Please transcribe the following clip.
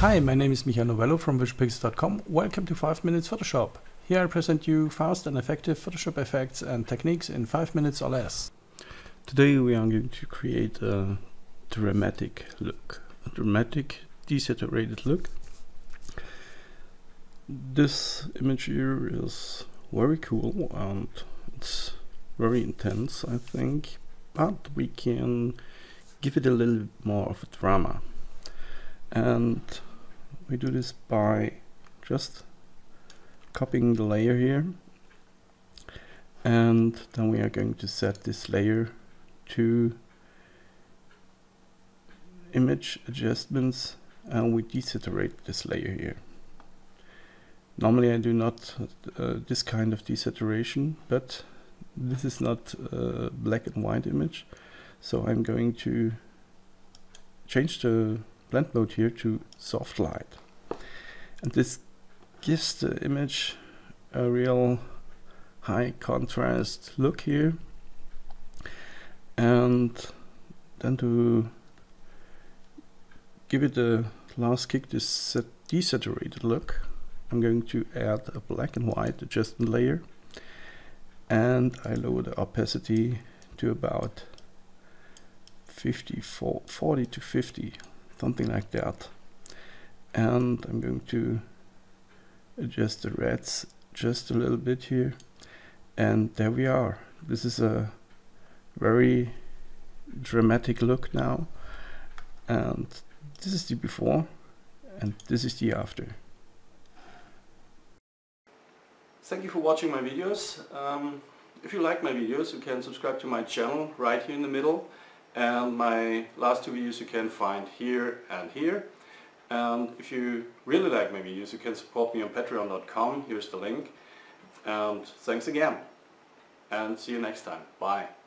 Hi, my name is Michael Novelo from visualpixels.com. Welcome to 5 Minutes Photoshop. Here I present you fast and effective Photoshop effects and techniques in 5 minutes or less. Today we are going to create a dramatic look, a dramatic desaturated look. This image here is very cool and it's very intense I think, but we can give it a little more of a drama. And we do this by just copying the layer here and then we are going to set this layer to image adjustments and we desaturate this layer here. Normally I do not uh, this kind of desaturation but this is not a black and white image so I'm going to change the blend mode here to soft light. And this gives the image a real high contrast look here. And then to give it a last kick, this desaturated look, I'm going to add a black and white adjustment layer. And I lower the opacity to about 50, 40 to 50 something like that. And I'm going to adjust the reds just a little bit here. And there we are. This is a very dramatic look now. And this is the before and this is the after. Thank you for watching my videos. Um, if you like my videos you can subscribe to my channel right here in the middle and my last two videos you can find here and here. And if you really like my videos you can support me on patreon.com here's the link. And thanks again. And see you next time. Bye